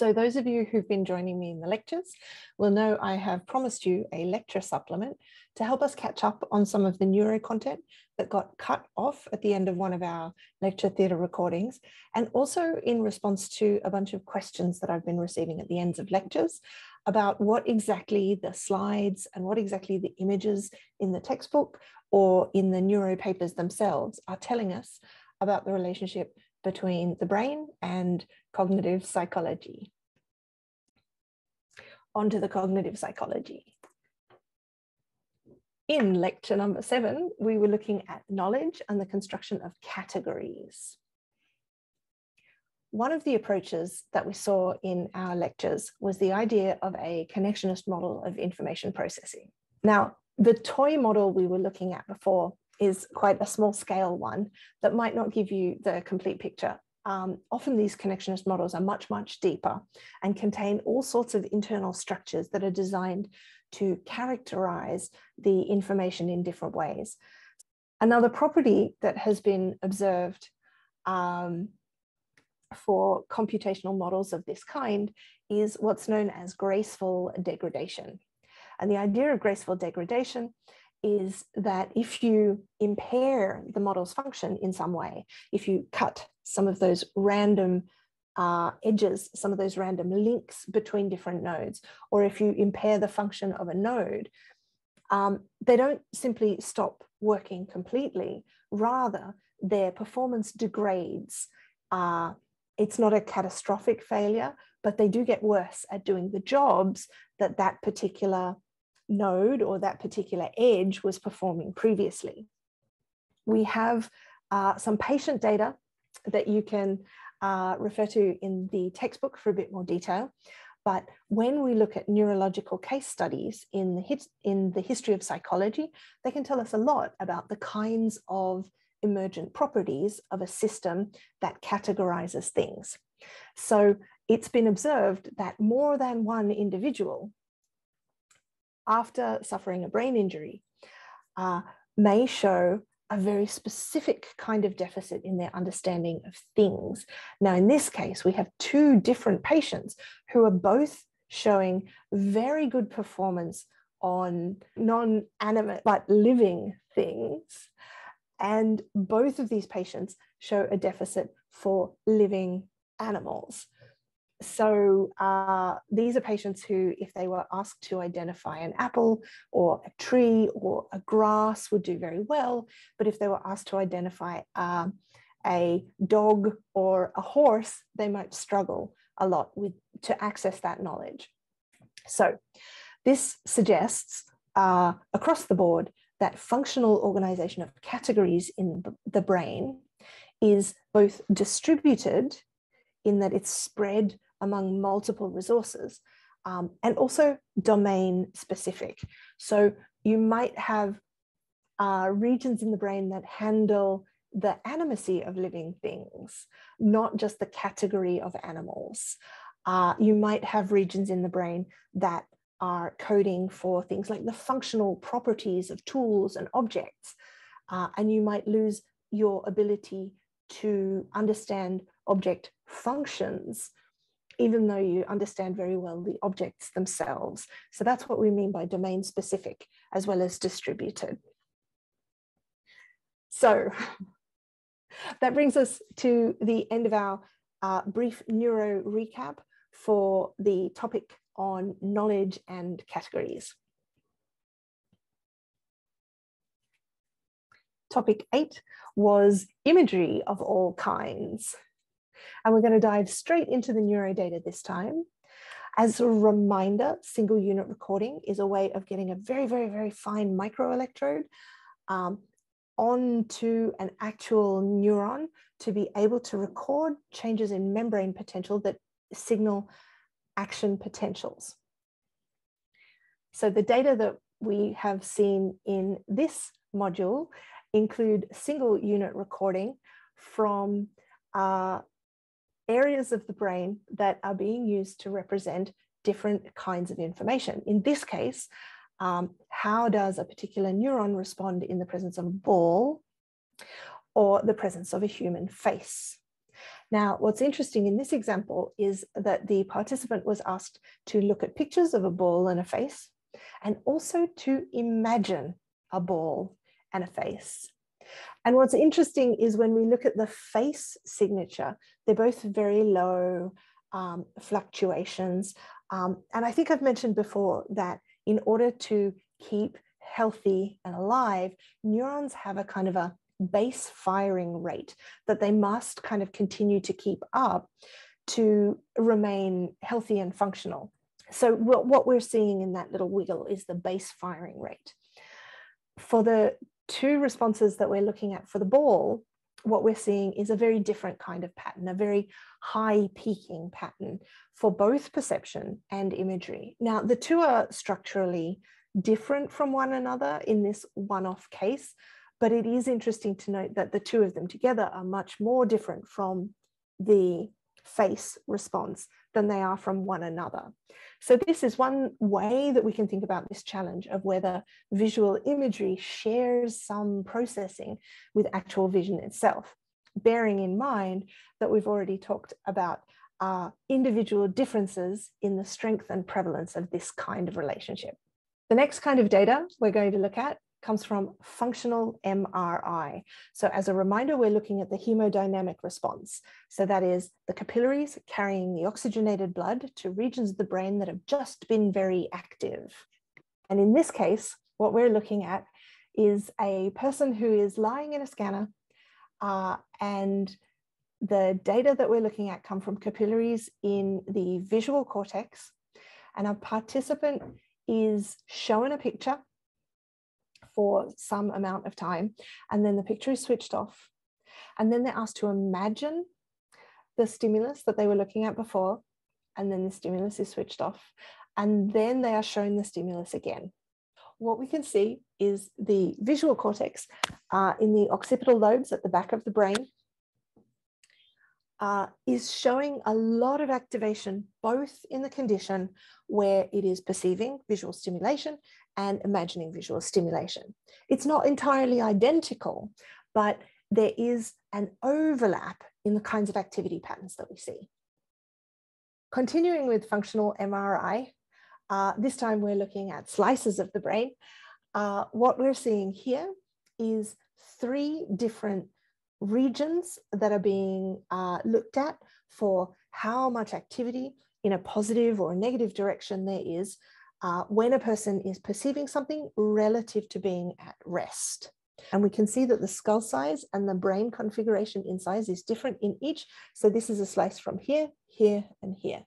So those of you who've been joining me in the lectures will know I have promised you a lecture supplement to help us catch up on some of the neuro content that got cut off at the end of one of our lecture theatre recordings, and also in response to a bunch of questions that I've been receiving at the ends of lectures about what exactly the slides and what exactly the images in the textbook or in the neuro papers themselves are telling us about the relationship between the brain and cognitive psychology. On to the cognitive psychology. In lecture number seven, we were looking at knowledge and the construction of categories. One of the approaches that we saw in our lectures was the idea of a connectionist model of information processing. Now, the toy model we were looking at before is quite a small scale one that might not give you the complete picture. Um, often these connectionist models are much, much deeper and contain all sorts of internal structures that are designed to characterize the information in different ways. Another property that has been observed um, for computational models of this kind is what's known as graceful degradation. And the idea of graceful degradation is that if you impair the model's function in some way, if you cut some of those random uh, edges, some of those random links between different nodes, or if you impair the function of a node, um, they don't simply stop working completely. Rather, their performance degrades. Uh, it's not a catastrophic failure, but they do get worse at doing the jobs that that particular node or that particular edge was performing previously. We have uh, some patient data that you can uh, refer to in the textbook for a bit more detail. But when we look at neurological case studies in the, in the history of psychology, they can tell us a lot about the kinds of emergent properties of a system that categorizes things. So it's been observed that more than one individual after suffering a brain injury uh, may show a very specific kind of deficit in their understanding of things. Now, in this case, we have two different patients who are both showing very good performance on non animate but living things. And both of these patients show a deficit for living animals so uh, these are patients who, if they were asked to identify an apple or a tree or a grass, would do very well. But if they were asked to identify uh, a dog or a horse, they might struggle a lot with to access that knowledge. So this suggests uh, across the board that functional organization of categories in the brain is both distributed in that it's spread among multiple resources um, and also domain specific. So you might have uh, regions in the brain that handle the animacy of living things, not just the category of animals. Uh, you might have regions in the brain that are coding for things like the functional properties of tools and objects. Uh, and you might lose your ability to understand object functions even though you understand very well the objects themselves. So that's what we mean by domain specific as well as distributed. So that brings us to the end of our uh, brief neuro recap for the topic on knowledge and categories. Topic eight was imagery of all kinds. And we're going to dive straight into the neurodata this time. As a reminder, single unit recording is a way of getting a very, very, very fine microelectrode um, onto an actual neuron to be able to record changes in membrane potential that signal action potentials. So the data that we have seen in this module include single unit recording from uh, areas of the brain that are being used to represent different kinds of information. In this case, um, how does a particular neuron respond in the presence of a ball or the presence of a human face? Now, what's interesting in this example is that the participant was asked to look at pictures of a ball and a face, and also to imagine a ball and a face. And what's interesting is when we look at the face signature, they're both very low um, fluctuations. Um, and I think I've mentioned before that in order to keep healthy and alive, neurons have a kind of a base firing rate that they must kind of continue to keep up to remain healthy and functional. So what we're seeing in that little wiggle is the base firing rate. For the two responses that we're looking at for the ball, what we're seeing is a very different kind of pattern, a very high peaking pattern for both perception and imagery. Now, the two are structurally different from one another in this one-off case, but it is interesting to note that the two of them together are much more different from the face response than they are from one another. So this is one way that we can think about this challenge of whether visual imagery shares some processing with actual vision itself, bearing in mind that we've already talked about uh, individual differences in the strength and prevalence of this kind of relationship. The next kind of data we're going to look at comes from functional MRI. So as a reminder, we're looking at the hemodynamic response. So that is the capillaries carrying the oxygenated blood to regions of the brain that have just been very active. And in this case, what we're looking at is a person who is lying in a scanner uh, and the data that we're looking at come from capillaries in the visual cortex and a participant is shown a picture for some amount of time. And then the picture is switched off. And then they're asked to imagine the stimulus that they were looking at before. And then the stimulus is switched off. And then they are shown the stimulus again. What we can see is the visual cortex uh, in the occipital lobes at the back of the brain uh, is showing a lot of activation, both in the condition where it is perceiving visual stimulation and imagining visual stimulation. It's not entirely identical, but there is an overlap in the kinds of activity patterns that we see. Continuing with functional MRI, uh, this time we're looking at slices of the brain. Uh, what we're seeing here is three different regions that are being uh, looked at for how much activity in a positive or a negative direction there is uh, when a person is perceiving something relative to being at rest. And we can see that the skull size and the brain configuration in size is different in each. So this is a slice from here, here, and here.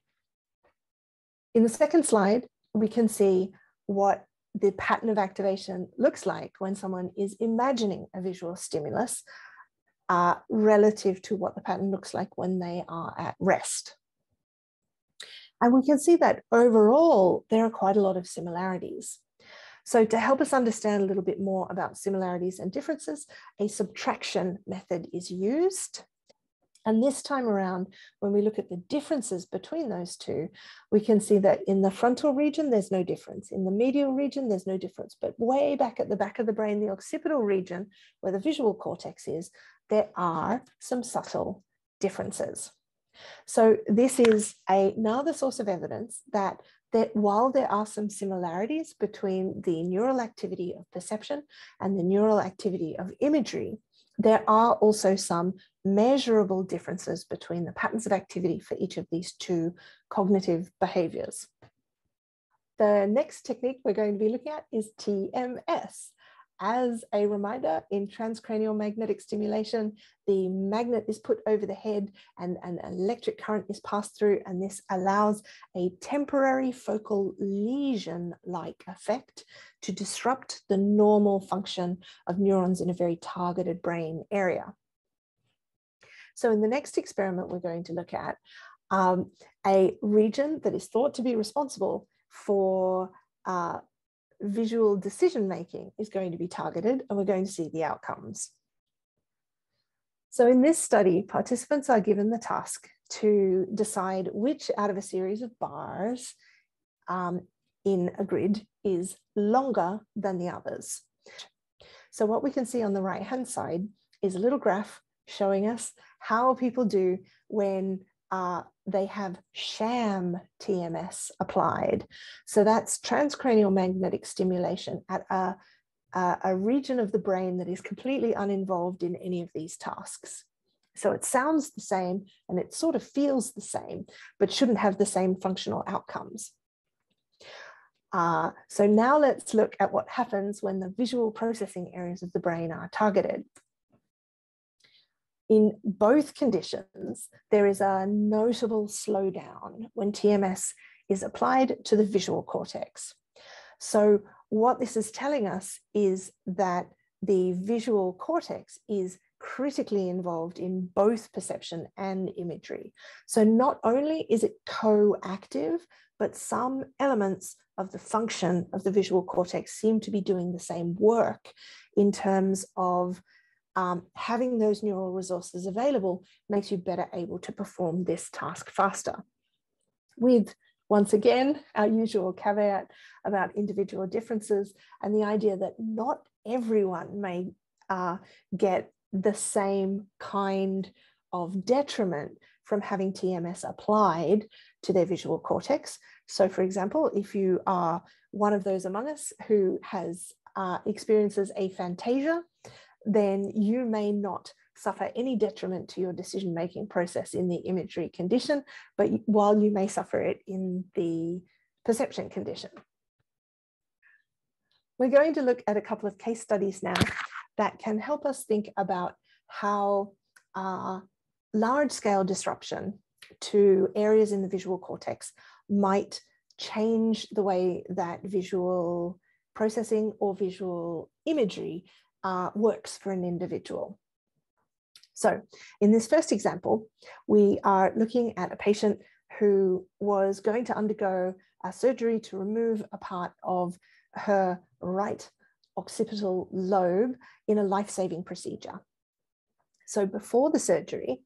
In the second slide, we can see what the pattern of activation looks like when someone is imagining a visual stimulus uh, relative to what the pattern looks like when they are at rest. And we can see that overall, there are quite a lot of similarities. So to help us understand a little bit more about similarities and differences, a subtraction method is used. And this time around, when we look at the differences between those two, we can see that in the frontal region, there's no difference. In the medial region, there's no difference. But way back at the back of the brain, the occipital region, where the visual cortex is, there are some subtle differences. So this is a, another source of evidence that, that while there are some similarities between the neural activity of perception and the neural activity of imagery, there are also some measurable differences between the patterns of activity for each of these two cognitive behaviors. The next technique we're going to be looking at is TMS. As a reminder, in transcranial magnetic stimulation, the magnet is put over the head and an electric current is passed through, and this allows a temporary focal lesion-like effect to disrupt the normal function of neurons in a very targeted brain area. So in the next experiment we're going to look at, um, a region that is thought to be responsible for uh, visual decision making is going to be targeted and we're going to see the outcomes. So in this study, participants are given the task to decide which out of a series of bars um, in a grid is longer than the others. So what we can see on the right hand side is a little graph showing us how people do when uh, they have sham TMS applied. So that's transcranial magnetic stimulation at a, a, a region of the brain that is completely uninvolved in any of these tasks. So it sounds the same and it sort of feels the same, but shouldn't have the same functional outcomes. Uh, so now let's look at what happens when the visual processing areas of the brain are targeted. In both conditions, there is a notable slowdown when TMS is applied to the visual cortex. So what this is telling us is that the visual cortex is critically involved in both perception and imagery. So not only is it co-active, but some elements of the function of the visual cortex seem to be doing the same work in terms of um, having those neural resources available makes you better able to perform this task faster. With, once again, our usual caveat about individual differences and the idea that not everyone may uh, get the same kind of detriment from having TMS applied to their visual cortex. So for example, if you are one of those among us who has uh, experiences aphantasia, then you may not suffer any detriment to your decision-making process in the imagery condition, but while you may suffer it in the perception condition. We're going to look at a couple of case studies now that can help us think about how uh, large-scale disruption to areas in the visual cortex might change the way that visual processing or visual imagery uh, works for an individual. So in this first example, we are looking at a patient who was going to undergo a surgery to remove a part of her right occipital lobe in a life-saving procedure. So before the surgery,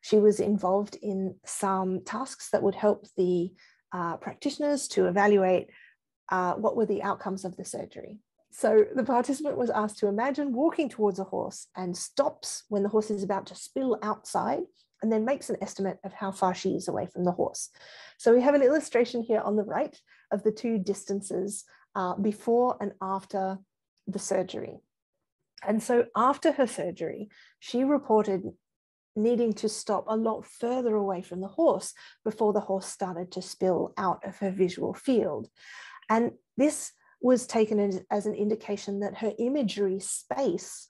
she was involved in some tasks that would help the uh, practitioners to evaluate uh, what were the outcomes of the surgery. So the participant was asked to imagine walking towards a horse and stops when the horse is about to spill outside and then makes an estimate of how far she is away from the horse. So we have an illustration here on the right of the two distances uh, before and after the surgery. And so after her surgery, she reported needing to stop a lot further away from the horse before the horse started to spill out of her visual field. And this was taken as, an indication that her imagery space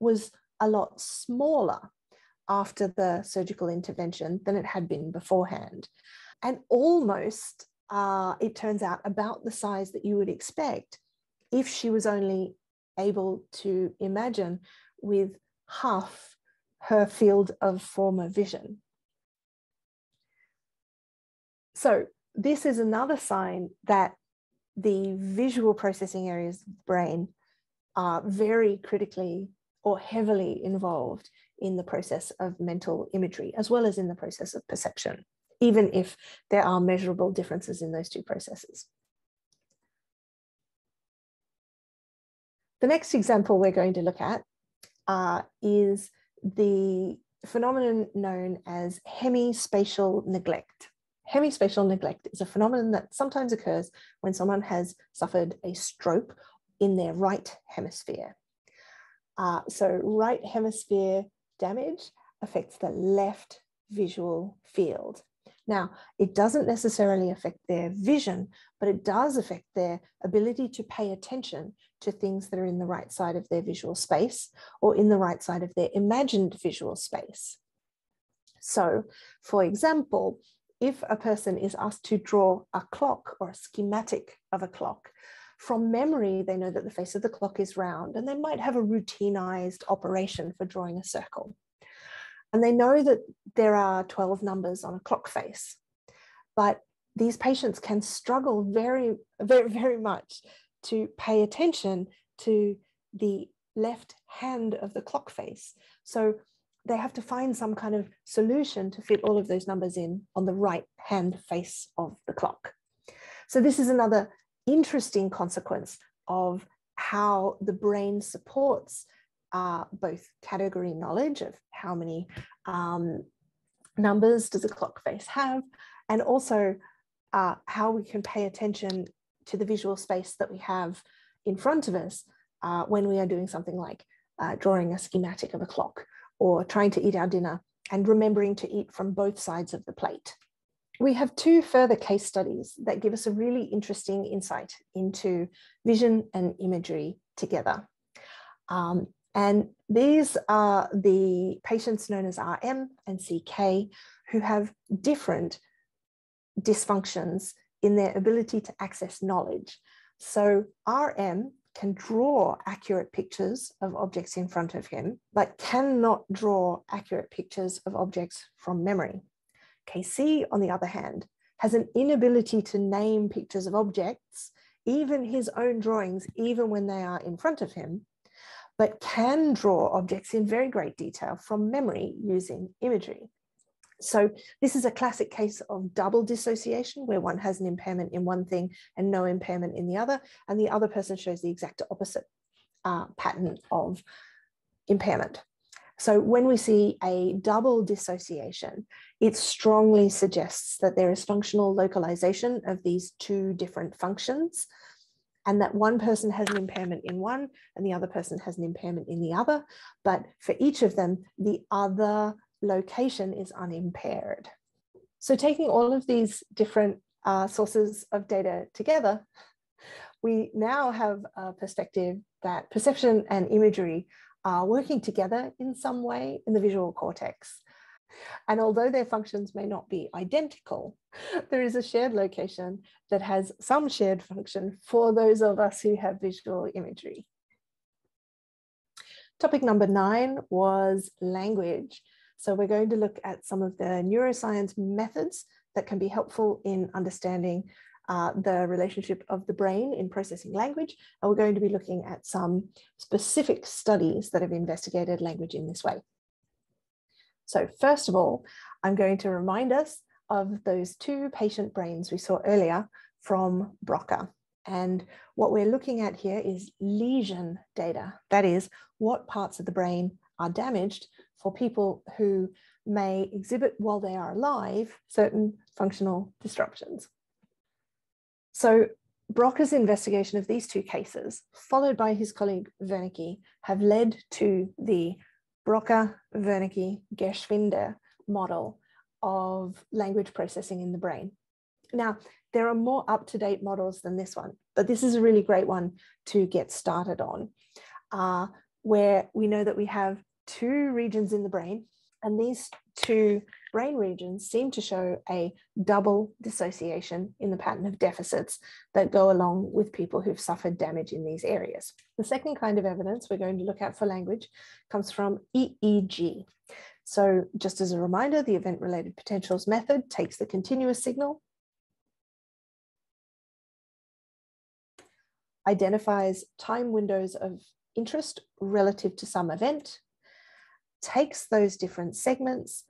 was a lot smaller after the surgical intervention than it had been beforehand. And almost, uh, it turns out, about the size that you would expect if she was only able to imagine with half her field of former vision. So this is another sign that the visual processing areas of the brain are very critically or heavily involved in the process of mental imagery, as well as in the process of perception, even if there are measurable differences in those two processes. The next example we're going to look at uh, is the phenomenon known as hemispatial neglect. Hemispatial neglect is a phenomenon that sometimes occurs when someone has suffered a stroke in their right hemisphere. Uh, so right hemisphere damage affects the left visual field. Now, it doesn't necessarily affect their vision, but it does affect their ability to pay attention to things that are in the right side of their visual space or in the right side of their imagined visual space. So, for example, if a person is asked to draw a clock or a schematic of a clock, from memory, they know that the face of the clock is round and they might have a routinized operation for drawing a circle. And they know that there are 12 numbers on a clock face, but these patients can struggle very, very, very much to pay attention to the left hand of the clock face. So they have to find some kind of solution to fit all of those numbers in on the right hand face of the clock. So this is another interesting consequence of how the brain supports uh, both category knowledge of how many um, numbers does a clock face have, and also uh, how we can pay attention to the visual space that we have in front of us uh, when we are doing something like uh, drawing a schematic of a clock or trying to eat our dinner and remembering to eat from both sides of the plate. We have two further case studies that give us a really interesting insight into vision and imagery together. Um, and these are the patients known as RM and CK who have different dysfunctions in their ability to access knowledge. So RM can draw accurate pictures of objects in front of him, but cannot draw accurate pictures of objects from memory. KC, on the other hand, has an inability to name pictures of objects, even his own drawings, even when they are in front of him, but can draw objects in very great detail from memory using imagery. So this is a classic case of double dissociation where one has an impairment in one thing and no impairment in the other, and the other person shows the exact opposite uh, pattern of impairment. So when we see a double dissociation, it strongly suggests that there is functional localization of these two different functions and that one person has an impairment in one and the other person has an impairment in the other. But for each of them, the other location is unimpaired. So taking all of these different uh, sources of data together, we now have a perspective that perception and imagery are working together in some way in the visual cortex. And although their functions may not be identical, there is a shared location that has some shared function for those of us who have visual imagery. Topic number nine was language. So we're going to look at some of the neuroscience methods that can be helpful in understanding uh, the relationship of the brain in processing language. And we're going to be looking at some specific studies that have investigated language in this way. So first of all, I'm going to remind us of those two patient brains we saw earlier from Broca. And what we're looking at here is lesion data. That is, what parts of the brain are damaged for people who may exhibit while they are alive certain functional disruptions. So Broca's investigation of these two cases, followed by his colleague Wernicke, have led to the Broca-Wernicke-Geschwind model of language processing in the brain. Now, there are more up-to-date models than this one, but this is a really great one to get started on, uh, where we know that we have two regions in the brain, and these two brain regions seem to show a double dissociation in the pattern of deficits that go along with people who've suffered damage in these areas. The second kind of evidence we're going to look at for language comes from EEG. So just as a reminder, the event-related potentials method takes the continuous signal, identifies time windows of interest relative to some event, takes those different segments,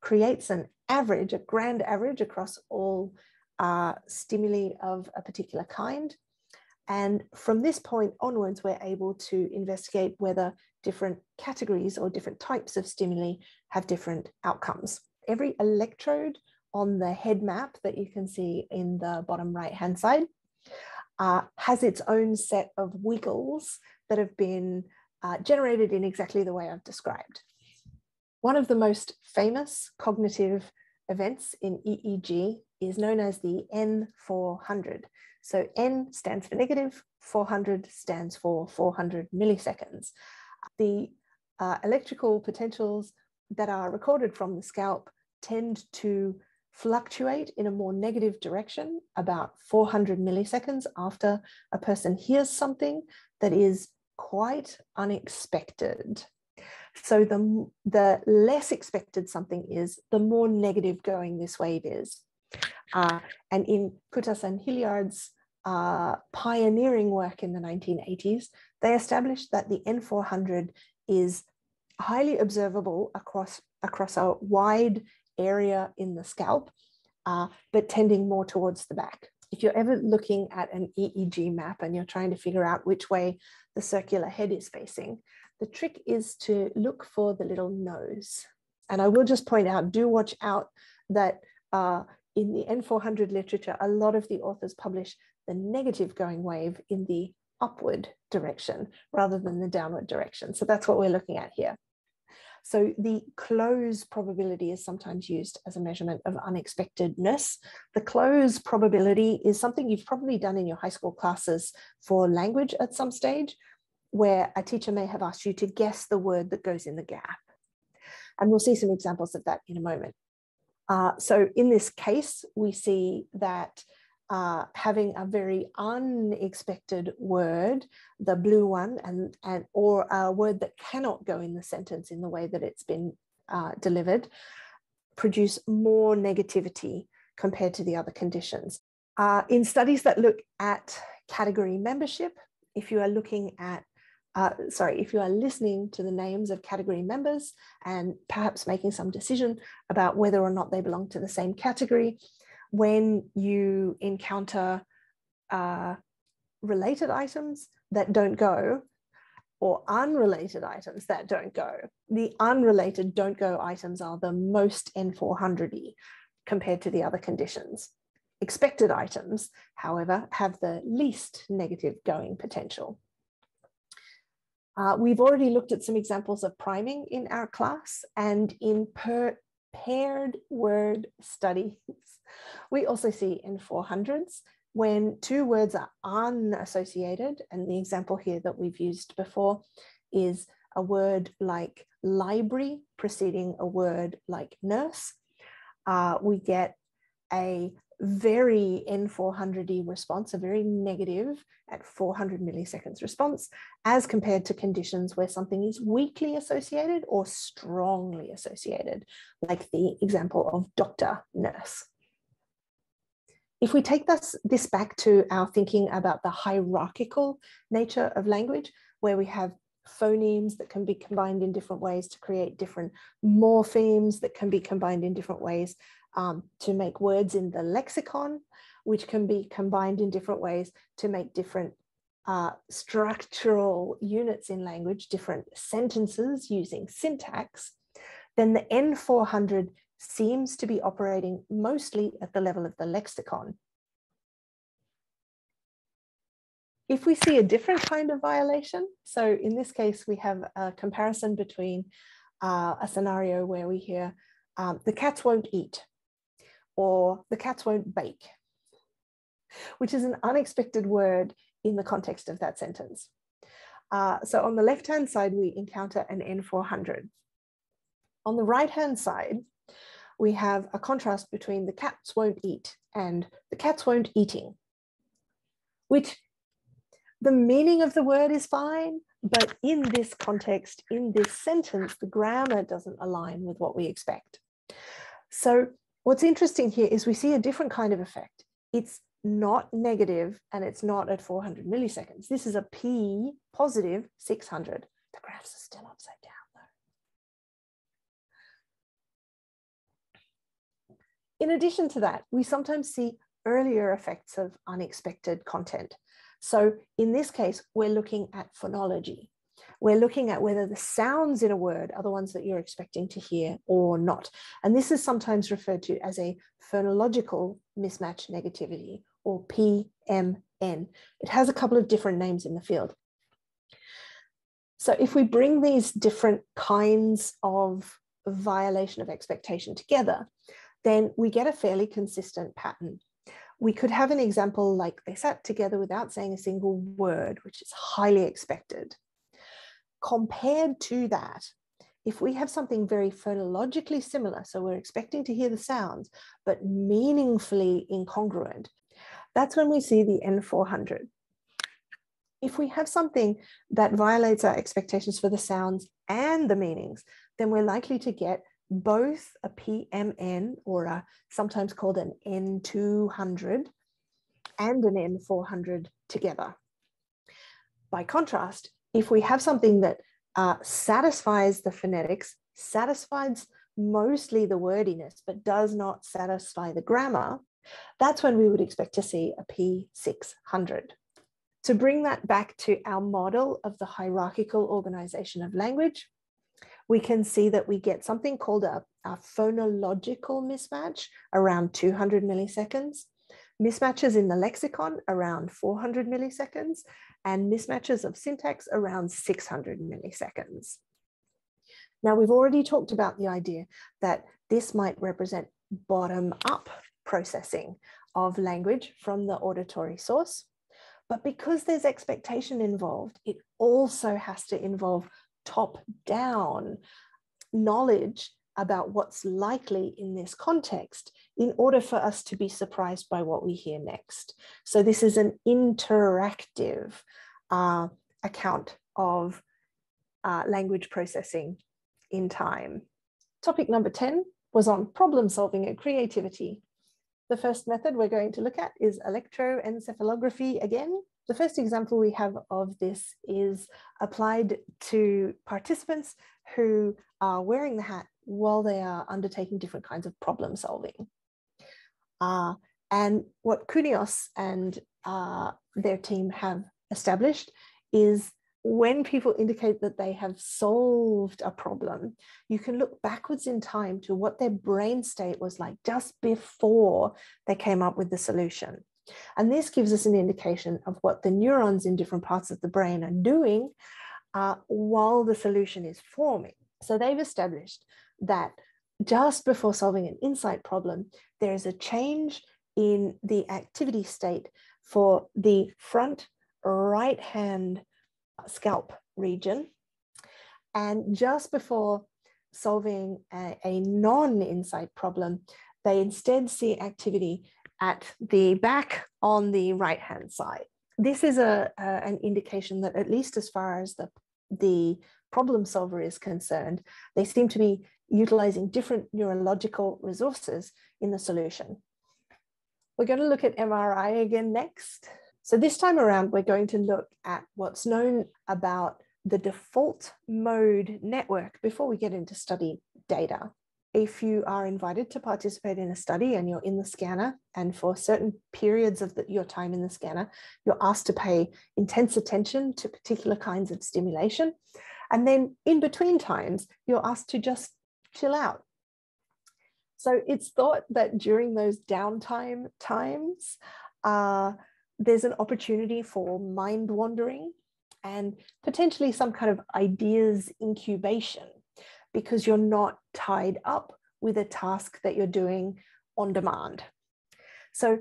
creates an average, a grand average across all uh, stimuli of a particular kind. And from this point onwards, we're able to investigate whether different categories or different types of stimuli have different outcomes. Every electrode on the head map that you can see in the bottom right hand side uh, has its own set of wiggles that have been uh, generated in exactly the way I've described. One of the most famous cognitive events in EEG is known as the N400. So N stands for negative, 400 stands for 400 milliseconds. The uh, electrical potentials that are recorded from the scalp tend to fluctuate in a more negative direction about 400 milliseconds after a person hears something that is quite unexpected. So the, the less expected something is, the more negative going this wave is. Uh, and in Kutas and Hillyard's uh, pioneering work in the 1980s, they established that the N400 is highly observable across, across a wide area in the scalp, uh, but tending more towards the back. If you're ever looking at an EEG map and you're trying to figure out which way the circular head is facing, the trick is to look for the little nose. And I will just point out, do watch out that uh, in the N400 literature, a lot of the authors publish the negative going wave in the upward direction rather than the downward direction. So that's what we're looking at here. So the cloze probability is sometimes used as a measurement of unexpectedness. The cloze probability is something you've probably done in your high school classes for language at some stage, where a teacher may have asked you to guess the word that goes in the gap. And we'll see some examples of that in a moment. Uh, so in this case, we see that uh, having a very unexpected word, the blue one, and, and or a word that cannot go in the sentence in the way that it's been uh, delivered, produce more negativity compared to the other conditions. Uh, in studies that look at category membership, if you are looking at uh, sorry, if you are listening to the names of category members and perhaps making some decision about whether or not they belong to the same category, when you encounter uh, related items that don't go or unrelated items that don't go, the unrelated don't go items are the most N400y compared to the other conditions. Expected items, however, have the least negative going potential. Uh, we've already looked at some examples of priming in our class and in per paired word studies. We also see N400s when two words are unassociated, and the example here that we've used before is a word like library preceding a word like nurse. Uh, we get a very N400E response, a very negative at 400 milliseconds response, as compared to conditions where something is weakly associated or strongly associated, like the example of doctor, nurse. If we take this, this back to our thinking about the hierarchical nature of language, where we have phonemes that can be combined in different ways to create different morphemes that can be combined in different ways um, to make words in the lexicon, which can be combined in different ways to make different uh, structural units in language, different sentences using syntax, then the N400 seems to be operating mostly at the level of the lexicon. If we see a different kind of violation, so in this case, we have a comparison between uh, a scenario where we hear um, the cats won't eat or the cats won't bake, which is an unexpected word in the context of that sentence. Uh, so on the left-hand side, we encounter an N400. On the right-hand side, we have a contrast between the cats won't eat and the cats won't eating, which the meaning of the word is fine, but in this context, in this sentence, the grammar doesn't align with what we expect. So What's interesting here is we see a different kind of effect. It's not negative and it's not at 400 milliseconds. This is a P positive 600. The graphs are still upside down though. In addition to that, we sometimes see earlier effects of unexpected content. So in this case, we're looking at phonology we're looking at whether the sounds in a word are the ones that you're expecting to hear or not. And this is sometimes referred to as a phonological mismatch negativity or PMN. It has a couple of different names in the field. So if we bring these different kinds of violation of expectation together, then we get a fairly consistent pattern. We could have an example like they sat together without saying a single word, which is highly expected. Compared to that, if we have something very phonologically similar, so we're expecting to hear the sounds, but meaningfully incongruent, that's when we see the N400. If we have something that violates our expectations for the sounds and the meanings, then we're likely to get both a PMN or a sometimes called an N200 and an N400 together. By contrast, if we have something that uh, satisfies the phonetics, satisfies mostly the wordiness, but does not satisfy the grammar, that's when we would expect to see a P600. To bring that back to our model of the hierarchical organization of language, we can see that we get something called a, a phonological mismatch around 200 milliseconds, mismatches in the lexicon around 400 milliseconds, and mismatches of syntax around 600 milliseconds. Now, we've already talked about the idea that this might represent bottom up processing of language from the auditory source. But because there's expectation involved, it also has to involve top down knowledge about what's likely in this context in order for us to be surprised by what we hear next. So this is an interactive uh, account of uh, language processing in time. Topic number 10 was on problem solving and creativity. The first method we're going to look at is electroencephalography again. The first example we have of this is applied to participants who are wearing the hat while they are undertaking different kinds of problem solving. Uh, and what Kounios and uh, their team have established is when people indicate that they have solved a problem, you can look backwards in time to what their brain state was like just before they came up with the solution. And this gives us an indication of what the neurons in different parts of the brain are doing uh, while the solution is forming. So they've established that just before solving an insight problem, there is a change in the activity state for the front right hand scalp region. And just before solving a, a non-insight problem, they instead see activity at the back on the right-hand side. This is a, a, an indication that at least as far as the, the problem solver is concerned, they seem to be utilizing different neurological resources in the solution. We're going to look at MRI again next. So this time around, we're going to look at what's known about the default mode network before we get into study data. If you are invited to participate in a study and you're in the scanner, and for certain periods of the, your time in the scanner, you're asked to pay intense attention to particular kinds of stimulation. And then in between times, you're asked to just chill out. So it's thought that during those downtime times, uh, there's an opportunity for mind wandering and potentially some kind of ideas incubation because you're not tied up with a task that you're doing on demand. So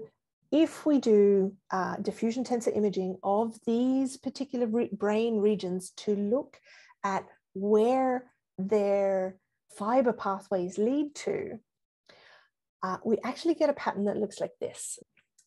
if we do uh, diffusion tensor imaging of these particular re brain regions to look at where their fiber pathways lead to, uh, we actually get a pattern that looks like this.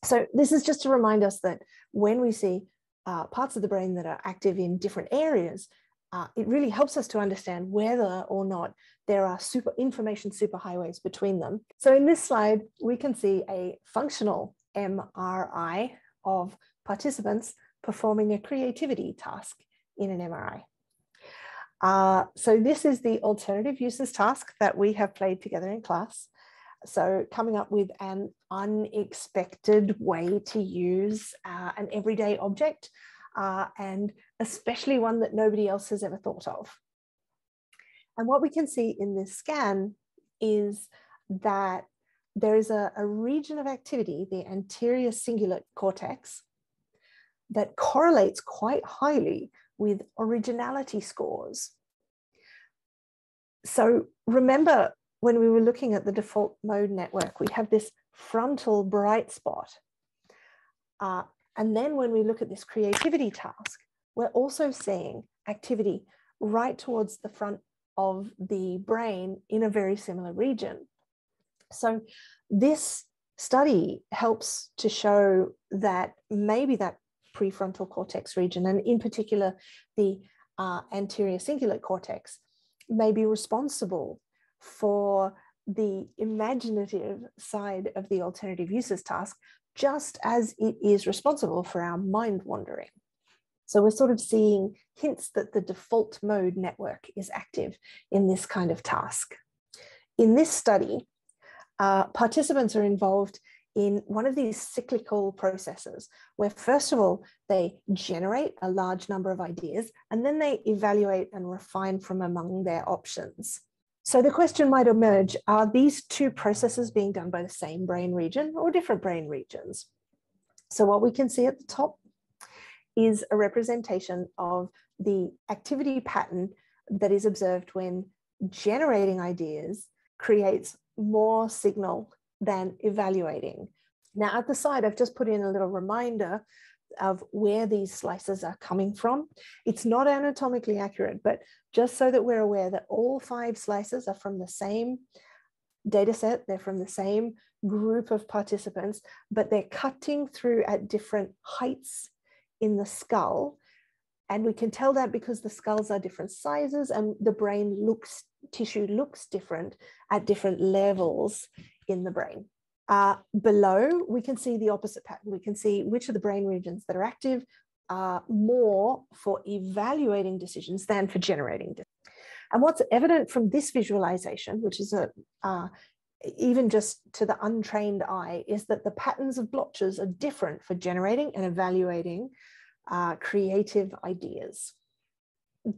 So this is just to remind us that when we see uh, parts of the brain that are active in different areas, uh, it really helps us to understand whether or not there are super information superhighways between them. So in this slide, we can see a functional MRI of participants performing a creativity task in an MRI. Uh, so this is the alternative uses task that we have played together in class. So coming up with an unexpected way to use uh, an everyday object uh, and especially one that nobody else has ever thought of. And what we can see in this scan is that there is a, a region of activity, the anterior cingulate cortex, that correlates quite highly with originality scores. So remember when we were looking at the default mode network, we have this frontal bright spot. Uh, and then when we look at this creativity task, we're also seeing activity right towards the front of the brain in a very similar region. So this study helps to show that maybe that prefrontal cortex region, and in particular the uh, anterior cingulate cortex, may be responsible for the imaginative side of the alternative uses task, just as it is responsible for our mind wandering. So we're sort of seeing hints that the default mode network is active in this kind of task. In this study, uh, participants are involved in one of these cyclical processes where first of all they generate a large number of ideas and then they evaluate and refine from among their options. So the question might emerge are these two processes being done by the same brain region or different brain regions? So what we can see at the top is a representation of the activity pattern that is observed when generating ideas creates more signal than evaluating. Now at the side, I've just put in a little reminder of where these slices are coming from. It's not anatomically accurate, but just so that we're aware that all five slices are from the same data set, they're from the same group of participants, but they're cutting through at different heights in the skull. And we can tell that because the skulls are different sizes and the brain looks, tissue looks different at different levels in the brain. Uh, below, we can see the opposite pattern. We can see which of the brain regions that are active are more for evaluating decisions than for generating decisions. And what's evident from this visualization, which is a uh, even just to the untrained eye, is that the patterns of blotches are different for generating and evaluating uh, creative ideas.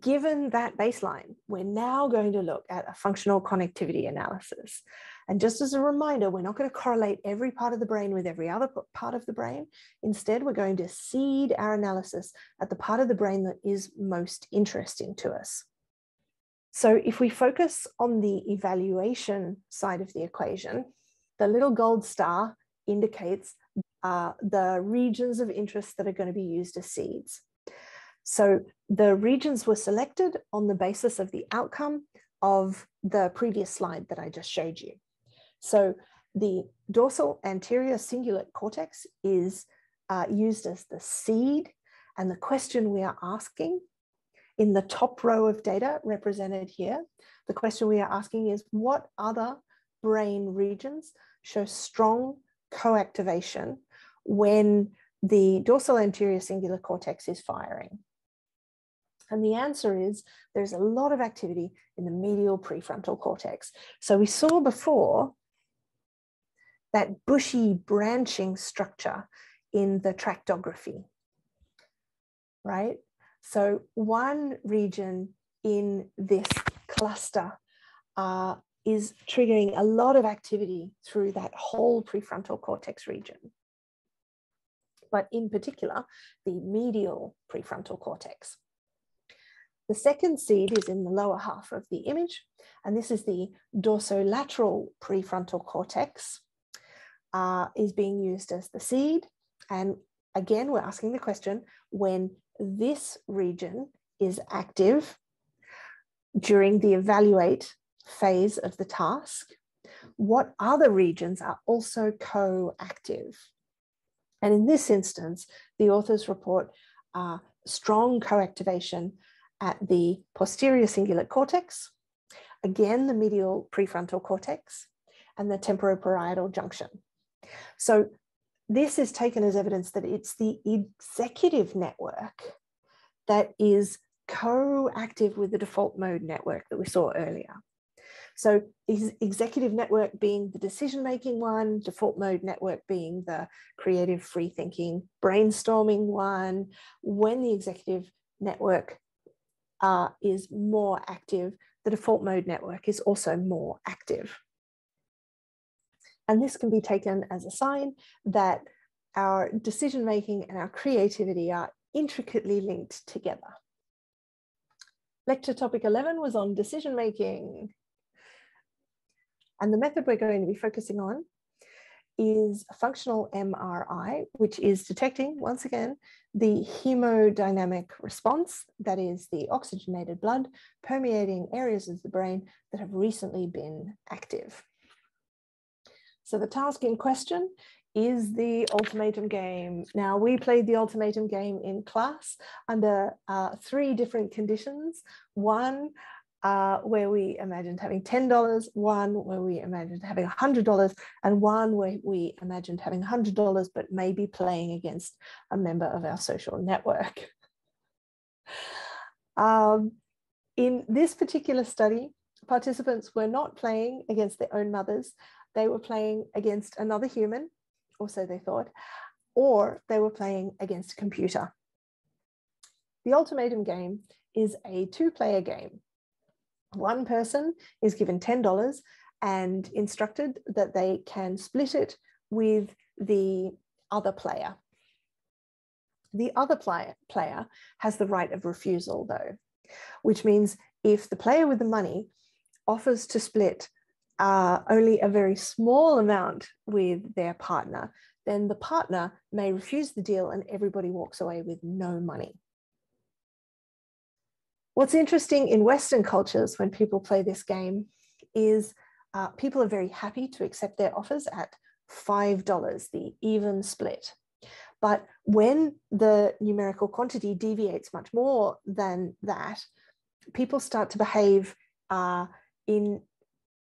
Given that baseline, we're now going to look at a functional connectivity analysis. And just as a reminder, we're not going to correlate every part of the brain with every other part of the brain. Instead, we're going to seed our analysis at the part of the brain that is most interesting to us. So if we focus on the evaluation side of the equation, the little gold star indicates uh, the regions of interest that are going to be used as seeds. So the regions were selected on the basis of the outcome of the previous slide that I just showed you. So the dorsal anterior cingulate cortex is uh, used as the seed and the question we are asking in the top row of data represented here, the question we are asking is what other brain regions show strong co-activation when the dorsal anterior cingulate cortex is firing? And the answer is there's a lot of activity in the medial prefrontal cortex. So we saw before that bushy branching structure in the tractography, right? So one region in this cluster uh, is triggering a lot of activity through that whole prefrontal cortex region. But in particular, the medial prefrontal cortex. The second seed is in the lower half of the image, and this is the dorsolateral prefrontal cortex uh, is being used as the seed. And again, we're asking the question, when this region is active during the evaluate phase of the task, what other regions are also co-active? And in this instance, the authors report uh, strong co-activation at the posterior cingulate cortex, again, the medial prefrontal cortex, and the temporoparietal junction. So this is taken as evidence that it's the executive network that is co-active with the default mode network that we saw earlier. So executive network being the decision-making one, default mode network being the creative free thinking brainstorming one. When the executive network uh, is more active, the default mode network is also more active. And this can be taken as a sign that our decision making and our creativity are intricately linked together. Lecture topic 11 was on decision making. And the method we're going to be focusing on is functional MRI, which is detecting, once again, the hemodynamic response, that is the oxygenated blood permeating areas of the brain that have recently been active. So the task in question is the ultimatum game. Now, we played the ultimatum game in class under uh, three different conditions. One, uh, where we imagined having $10, one where we imagined having $100, and one where we imagined having $100 but maybe playing against a member of our social network. um, in this particular study, participants were not playing against their own mothers, they were playing against another human or so they thought, or they were playing against a computer. The ultimatum game is a two player game. One person is given $10 and instructed that they can split it with the other player. The other player, player has the right of refusal, though, which means if the player with the money offers to split uh, only a very small amount with their partner, then the partner may refuse the deal and everybody walks away with no money. What's interesting in Western cultures when people play this game is uh, people are very happy to accept their offers at $5, the even split. But when the numerical quantity deviates much more than that, people start to behave uh, in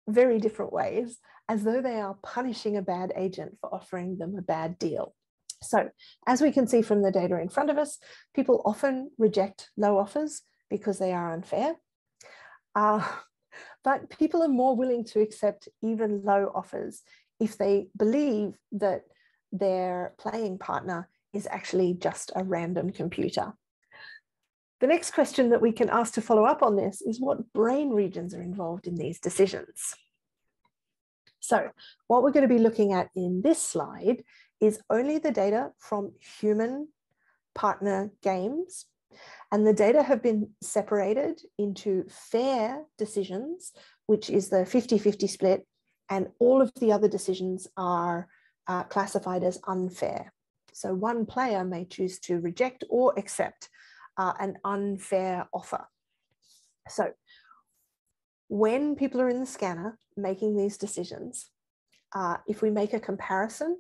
very different ways, as though they are punishing a bad agent for offering them a bad deal. So, as we can see from the data in front of us, people often reject low offers because they are unfair. Uh, but people are more willing to accept even low offers if they believe that their playing partner is actually just a random computer. The next question that we can ask to follow up on this is what brain regions are involved in these decisions. So what we're going to be looking at in this slide is only the data from human partner games. And the data have been separated into fair decisions, which is the 50-50 split, and all of the other decisions are uh, classified as unfair. So one player may choose to reject or accept uh, an unfair offer. So when people are in the scanner making these decisions, uh, if we make a comparison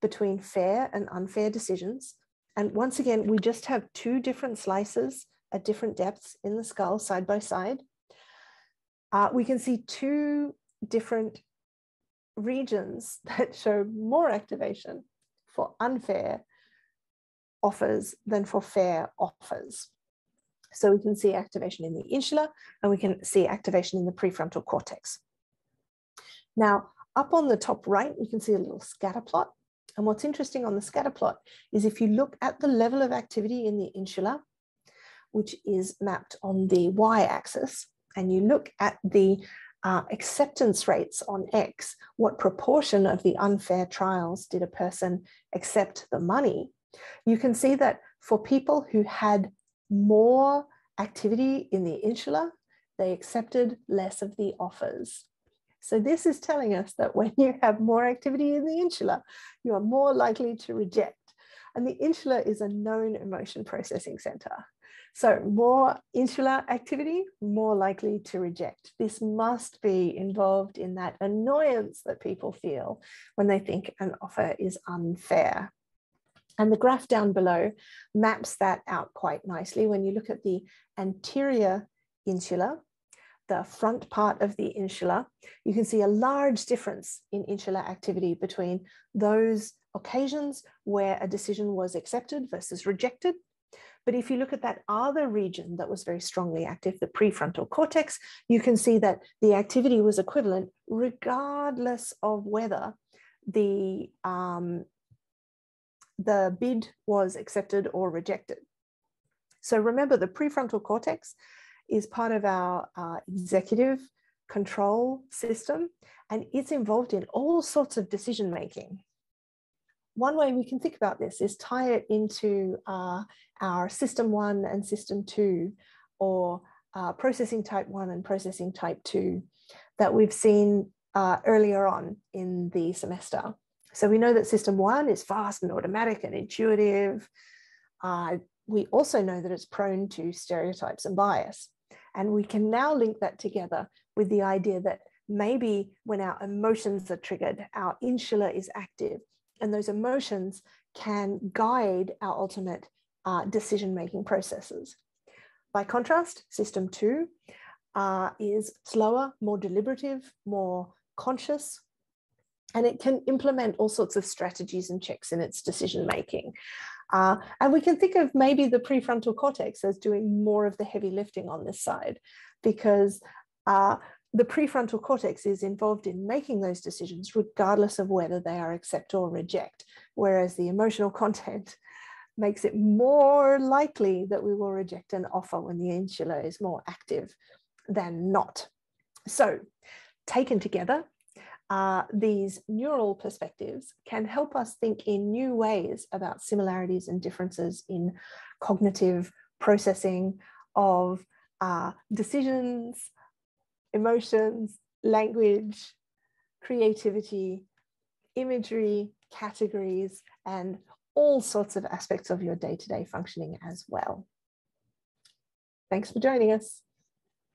between fair and unfair decisions, and once again, we just have two different slices at different depths in the skull side by side, uh, we can see two different regions that show more activation for unfair offers than for fair offers. So we can see activation in the insula and we can see activation in the prefrontal cortex. Now, up on the top right, you can see a little scatter plot. And what's interesting on the scatter plot is if you look at the level of activity in the insula, which is mapped on the y-axis, and you look at the uh, acceptance rates on X, what proportion of the unfair trials did a person accept the money? You can see that for people who had more activity in the insula, they accepted less of the offers. So this is telling us that when you have more activity in the insula, you are more likely to reject. And the insula is a known emotion processing center. So more insular activity, more likely to reject. This must be involved in that annoyance that people feel when they think an offer is unfair. And the graph down below maps that out quite nicely. When you look at the anterior insula, the front part of the insula, you can see a large difference in insular activity between those occasions where a decision was accepted versus rejected. But if you look at that other region that was very strongly active, the prefrontal cortex, you can see that the activity was equivalent regardless of whether the um, the bid was accepted or rejected. So remember the prefrontal cortex is part of our uh, executive control system and it's involved in all sorts of decision making. One way we can think about this is tie it into uh, our system one and system two or uh, processing type one and processing type two that we've seen uh, earlier on in the semester. So we know that system one is fast and automatic and intuitive. Uh, we also know that it's prone to stereotypes and bias. And we can now link that together with the idea that maybe when our emotions are triggered, our insula is active, and those emotions can guide our ultimate uh, decision making processes. By contrast, system two uh, is slower, more deliberative, more conscious, and it can implement all sorts of strategies and checks in its decision making. Uh, and we can think of maybe the prefrontal cortex as doing more of the heavy lifting on this side, because uh, the prefrontal cortex is involved in making those decisions, regardless of whether they are accept or reject, whereas the emotional content makes it more likely that we will reject an offer when the insula is more active than not. So, taken together, uh, these neural perspectives can help us think in new ways about similarities and differences in cognitive processing of uh, decisions, emotions, language, creativity, imagery, categories, and all sorts of aspects of your day to day functioning as well. Thanks for joining us.